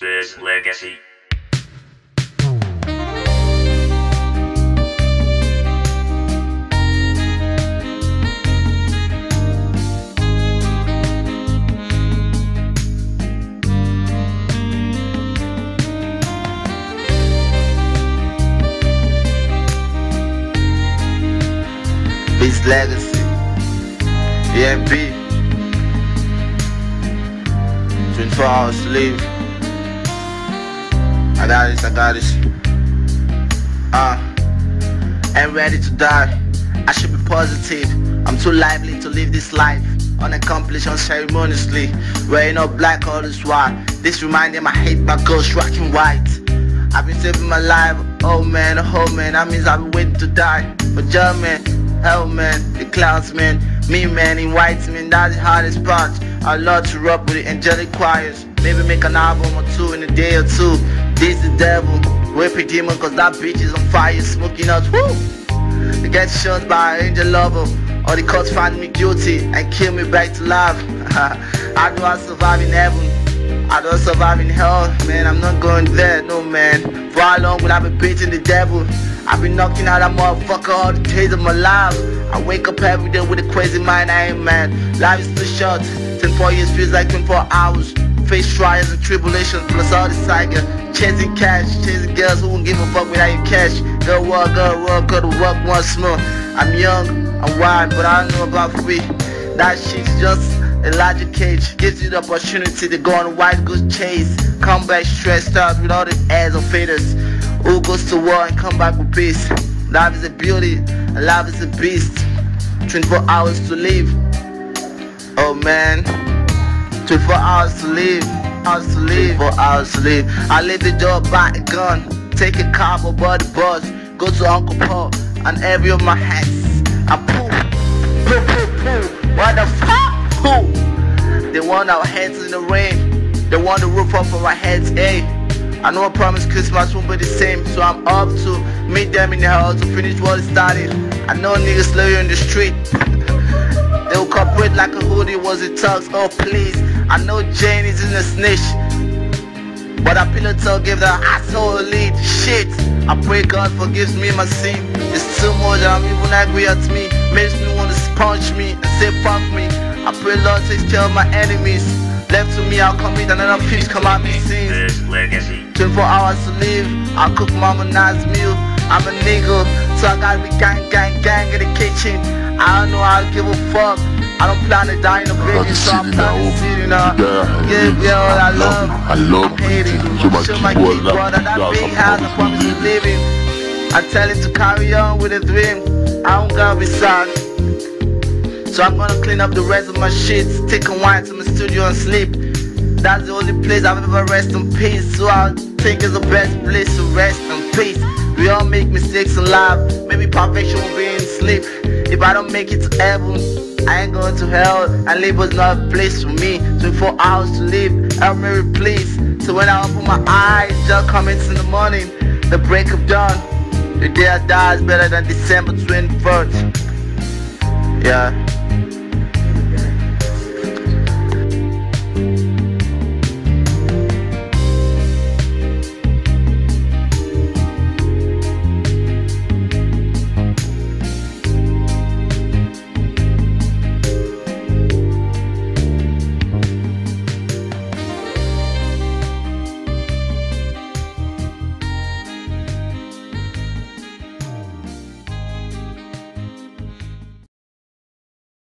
This legacy. Legacy. EMP. 24 hours to. I got this, I got this. Uh, ain't ready to die. I should be positive. I'm too lively to live this life. Unaccomplished, unceremoniously. Wearing all black all this while. This remind them I hate my ghost rocking white. I've been saving my life. Oh man, oh man, that means I've been waiting to die. But German, hell man, the clouds man, me man in white man, that's the hardest part. I love to rock with the angelic choirs. Maybe make an album or two in a day or two. This the devil, whipping demon cause that bitch is on fire, smoking out, woo! They get shot by an angel lover, or the cops find me guilty and kill me back to life. I do I survive in heaven? I don't survive in hell, man. I'm not going there, no man. For how long will I be beating the devil? I've been knocking out that motherfucker all the days of my life. I wake up every day with a crazy mind, I ain't man. Life is too short. 24 years feels like 24 hours. Face trials and tribulations, plus all the cycle. Chasing cash, chasing girls who won't give a fuck without your cash. Go work, go work, go to work once more. I'm young, I'm wild, but I don't know about free. That shit's just a larger cage gives you the opportunity to go on a wild goose chase. Come back stressed out with all the airs of faders. Who goes to war and come back with peace? Life is a beauty, and life is a beast. 24 hours to live. Oh man, 24 hours to live. Hours to live, 24 hours to live. I leave the door, buy a gun, take a car or body bus, go to Uncle Paul and every of my hats. I pull, pull, pull, pull. What the fuck? Who? They want our heads in the rain. They want the roof of our heads, hey. I know I promised Christmas won't be the same, so I'm up to meet them in the house to finish what started. I know niggas slow you in the street. They will like a hoodie was it talks, oh please. I know Jane is in a snitch. But I pillow talk give the asshole a lead. Shit. I pray God forgives me my sin. It's too much, I'm even angry at me. Makes me wanna punch me and say fuck me. I pray Lord takes care of my enemies. Left to me, I'll commit another fish, come out me sins. This legacy. 24 hours to live, I'll cook mama nice meal. I'm a nigga, so I gotta be gang, gang, gang in the kitchen. I don't know how to give a fuck. I don't plan to die in a building, so I'm planning to sit in a Give you all I love. I love hating. Show my keyboard brother that big house I promise to live in. I tell him to carry on with his dream. I don't gotta be sad. So I'm gonna clean up the rest of my shit, take a wine to my studio and sleep. That's the only place I've ever rest in peace. So I think it's the best place to rest in peace. We all make mistakes in life. Maybe perfection will be in sleep. If I don't make it to heaven, I ain't going to hell. And was not a place for me. 24 hours to live. Help me please. So when I open my eyes, just comments in the morning, the break of dawn. The day I die is better than December 21st. Yeah.